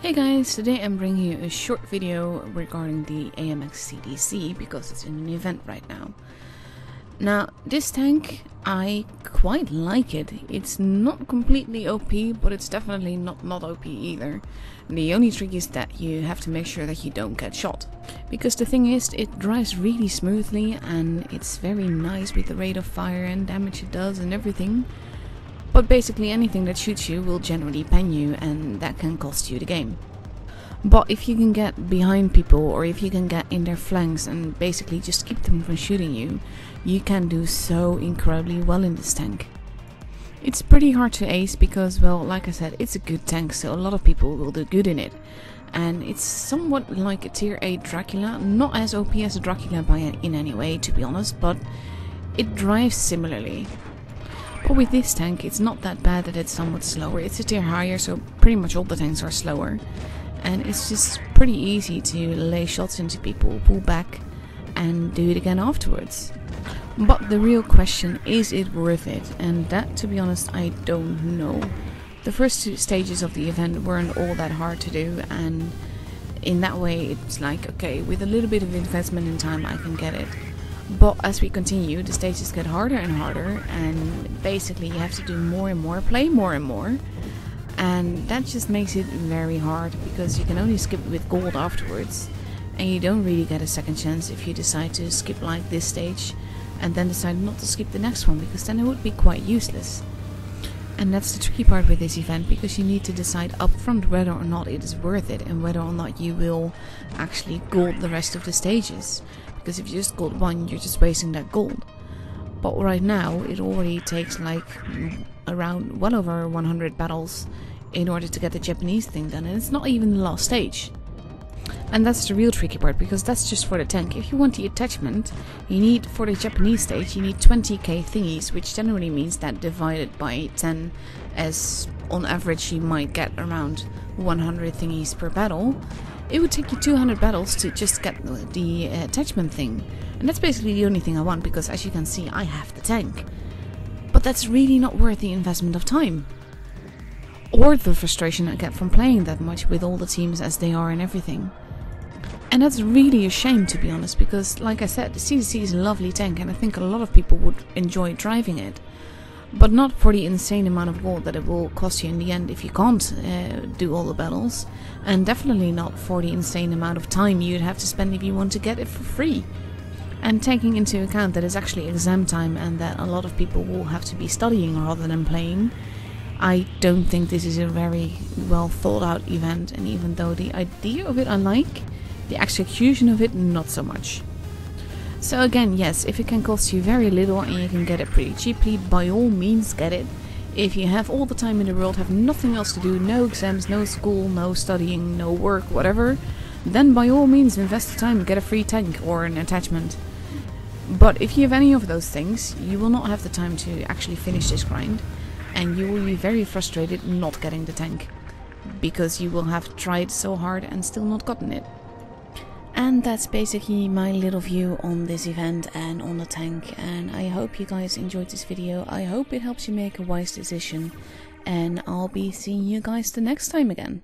Hey guys, today I'm bringing you a short video regarding the AMX CDC because it's in an event right now. Now, this tank, I quite like it. It's not completely OP, but it's definitely not not OP either. The only trick is that you have to make sure that you don't get shot. Because the thing is, it drives really smoothly and it's very nice with the rate of fire and damage it does and everything. But basically anything that shoots you will generally pen you and that can cost you the game. But if you can get behind people or if you can get in their flanks and basically just keep them from shooting you, you can do so incredibly well in this tank. It's pretty hard to ace because, well, like I said, it's a good tank, so a lot of people will do good in it. And it's somewhat like a tier 8 Dracula, not as OP as a Dracula by in any way, to be honest, but it drives similarly. But with this tank, it's not that bad that it's somewhat slower. It's a tier higher, so pretty much all the tanks are slower. And it's just pretty easy to lay shots into people, pull back, and do it again afterwards. But the real question is it worth it? And that, to be honest, I don't know. The first two stages of the event weren't all that hard to do, and in that way, it's like, okay, with a little bit of investment in time, I can get it. But as we continue, the stages get harder and harder, and basically, you have to do more and more, play more and more. And that just makes it very hard because you can only skip with gold afterwards, and you don't really get a second chance if you decide to skip like this stage and then decide not to skip the next one because then it would be quite useless. And that's the tricky part with this event because you need to decide upfront whether or not it is worth it and whether or not you will actually gold the rest of the stages. Because if you just gold one, you're just wasting that gold. But right now, it already takes like around well over 100 battles in order to get the Japanese thing done, and it's not even the last stage. And that's the real tricky part, because that's just for the tank. If you want the attachment, you need, for the Japanese stage, you need 20k thingies, which generally means that divided by 10, as on average you might get around 100 thingies per battle, it would take you 200 battles to just get the attachment thing. And that's basically the only thing I want, because as you can see, I have the tank. But that's really not worth the investment of time. Or the frustration I get from playing that much with all the teams as they are and everything. And that's really a shame to be honest, because like I said, the CDC is a lovely tank and I think a lot of people would enjoy driving it. But not for the insane amount of gold that it will cost you in the end if you can't uh, do all the battles. And definitely not for the insane amount of time you'd have to spend if you want to get it for free. And taking into account that it's actually exam time and that a lot of people will have to be studying rather than playing, I don't think this is a very well thought out event. And even though the idea of it I like, the execution of it, not so much. So again, yes, if it can cost you very little and you can get it pretty cheaply, by all means get it. If you have all the time in the world, have nothing else to do, no exams, no school, no studying, no work, whatever, then by all means invest the time, get a free tank or an attachment. But if you have any of those things, you will not have the time to actually finish this grind, and you will be very frustrated not getting the tank, because you will have tried so hard and still not gotten it. And that's basically my little view on this event and on the tank and I hope you guys enjoyed this video. I hope it helps you make a wise decision and I'll be seeing you guys the next time again.